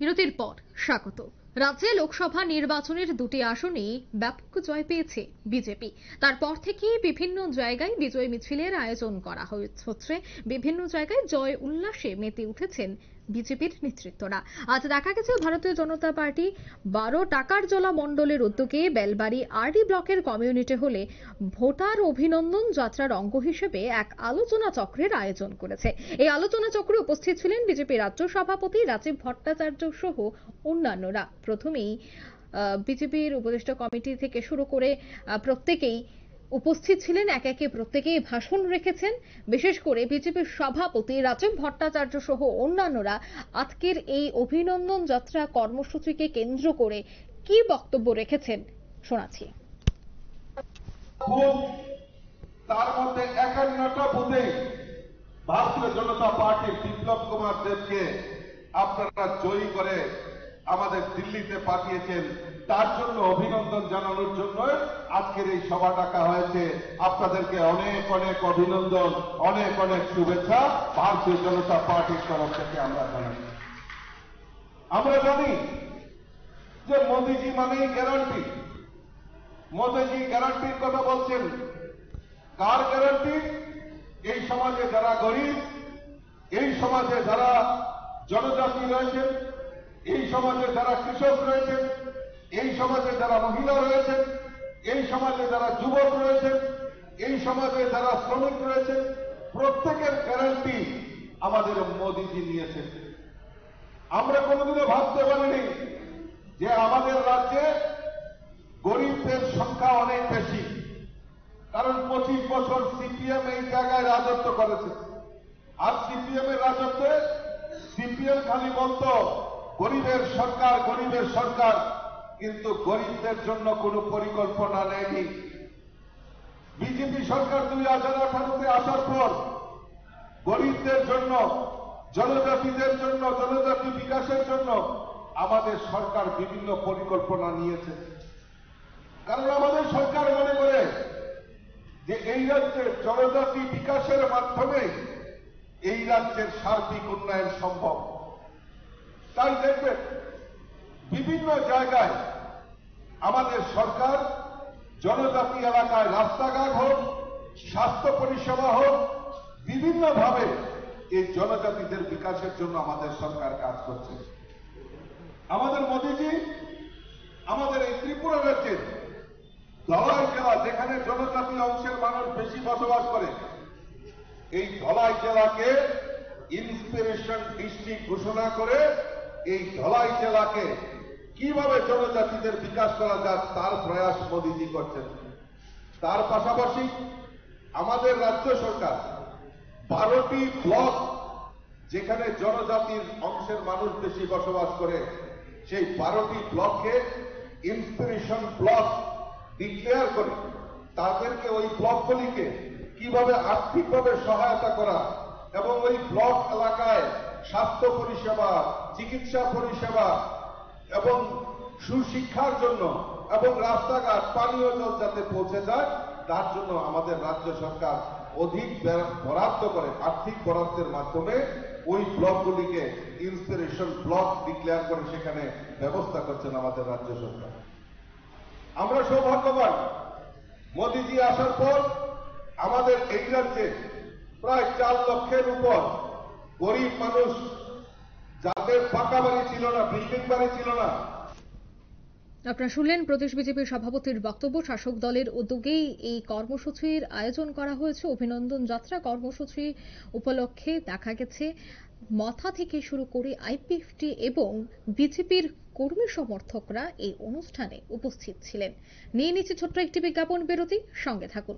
বিরতির পর স্বাগত। রাজ্যে লোকসভা নির্বাচনের দুটি আসনে ব্যাপক জয় পেয়েছে বিজেপি। তারপর থেকে বিভিন্ন জায়গায় বিজয় মিছিলের আয়োজন করা হচ্ছে। বিভিন্ন জায়গায় জয় উল্লাসে মেতে উঠেছেন বিজেপির নেতৃত্বরা। আজ দেখা গেছে ভারতীয় জনতা পার্টি বারো টাকার জলা মণ্ডলের উদ্যোগে বেলবাড়ি আরডি ব্লকের কমিউনিটি হলে ভোটার অভিনন্দন যাত্রার অঙ্গ হিসেবে এক আলোচনা চক্রের আয়োজন করেছে। এই আলোচনা চক্রে উপস্থিত ছিলেন বিজেপি রাজ্য সভাপতি রাজীব ভট্টাচার্য সহ অন্যান্যরা। প্রথমেই বিজেপির উপদেষ্টা কমিটি থেকে শুরু করে প্রত্যেকেই উপস্থিত ছিলেন এক একে প্রত্যেকেই ভাষণ রেখেছেন। বিশেষ করে বিজেপির সভাপতি রাজীব ভট্টাচার্য সহ অন্যান্যরা আজকের এই অভিনন্দন যাত্রা কর্মসূচিকে কেন্দ্র করে কি বক্তব্য রেখেছেন শোনাচ্ছি। তার মধ্যে একান্নটা বুথে ভারতীয় জনতা পার্টির বিপ্লব কুমার দেবকে আপনারা জয়ী করে আমাদের দিল্লিতে পাঠিয়েছেন। তার জন্য অভিনন্দন জানানোর জন্য আজকের এই সভা ডাকা হয়েছে। আপনাদেরকে অনেক অনেক অভিনন্দন, অনেক অনেক শুভেচ্ছা। ভারতীয় জনতা পার্টির তরফ থেকে আমরা জানাই। আমরা জানি যে মোদিজি মানেই গ্যারান্টি মোদীজি গ্যারান্টির কথা বলছেন। কার গ্যারান্টি এই সমাজে যারা গরিব, এই সমাজে যারা জনজাতি রয়েছেন এই সমাজে যারা কৃষক রয়েছেন, এই সমাজে যারা মহিলা রয়েছেন, এই সমাজে যারা যুবক রয়েছেন, এই সমাজে যারা শ্রমিক রয়েছেন, প্রত্যেকের গ্যারান্টি আমাদের মোদীজি নিয়েছেন। আমরা কোনোদিনও ভাবতে পারিনি যে আমাদের রাজ্যে গরিবদের সংখ্যা অনেক বেশি। কারণ পঁচিশ বছর সিপিএম এই জায়গায় রাজত্ব করেছে। আর সিপিএম এর রাজত্বে সিপিএম খালি বলতো গরিবের সরকার গরিবের সরকার, কিন্তু গরিবদের জন্য কোনো পরিকল্পনা নেয়নি। বিজেপি সরকার দুই হাজার আঠারোতে আসার পর গরিবদের জন্য, জনজাতিদের জন্য, জনজাতি বিকাশের জন্য আমাদের সরকার বিভিন্ন পরিকল্পনা নিয়েছে। কারণ আমাদের সরকার মনে করে যে এই রাজ্যের জনজাতি বিকাশের মাধ্যমে এই রাজ্যের সার্বিক উন্নয়ন সম্ভব। তাই দেখবেন বিভিন্ন জায়গায় আমাদের সরকার, জনজাতি এলাকায় রাস্তাঘাট হোক, স্বাস্থ্য পরিষেবা হোক, বিভিন্নভাবে এই জনজাতিদের বিকাশের জন্য আমাদের সরকার কাজ করছে। আমাদের মোদীজি, আমাদের এই ত্রিপুরা রাজ্যের ধলাই জেলা, যেখানে জনজাতি অংশের মানুষ বেশি বসবাস করে, এই ধলাই জেলাকে ইন্সপিরেশন ডিস্ট্রিক্ট ঘোষণা করে এই ধলাই জেলাকে কীভাবে জনজাতিদের বিকাশ করা যায় তার প্রয়াস মোদীজি করছেন। তার পাশাপাশি আমাদের রাজ্য সরকার বারোটি ব্লক যেখানে জনজাতির অংশের মানুষ বেশি বসবাস করে, সেই বারোটি ব্লককে ইন্সপিরেশন ব্লক ডিক্লেয়ার করে তাদেরকে ওই ব্লকগুলিকে কীভাবে আর্থিকভাবে সহায়তা করা এবং ওই ব্লক এলাকায় স্বাস্থ্য পরিষেবা, চিকিৎসা পরিষেবা এবং সুশিক্ষার জন্য এবং রাস্তাঘাট, পানীয় জল যাতে পৌঁছে যায়, তার জন্য আমাদের রাজ্য সরকার অধিক বরাদ্দ করে আর্থিক বরাদ্দের মাধ্যমে ওই ব্লকগুলিকে ইন্সপিরেশন ব্লক ডিক্লেয়ার করে সেখানে ব্যবস্থা করছেন আমাদের রাজ্য সরকার। আমরা সৌভাগ্যবান। মোদীজি আসার পর আমাদের এই রাজ্যে প্রায় চার লক্ষের উপর গরিব মানুষ যাদের পাকা বাড়ি ছিল না, বিল্ডিং বাড়ি ছিল না। আপনারা শুনলেন প্রদেশ বিজেপির সভাপতির বক্তব্য। শাসক দলের উদ্যোগেই এই কর্মসূচির আয়োজন করা হয়েছে। অভিনন্দন যাত্রা কর্মসূচি উপলক্ষে দেখা গেছে। মথা থেকে শুরু করে আইপিএফটি এবং বিজেপির কর্মী সমর্থকরা এই অনুষ্ঠানে উপস্থিত ছিলেন। নিয়ে নিচ্ছে ছোট্ট একটি বিজ্ঞাপন। বিরতি, সঙ্গে থাকুন।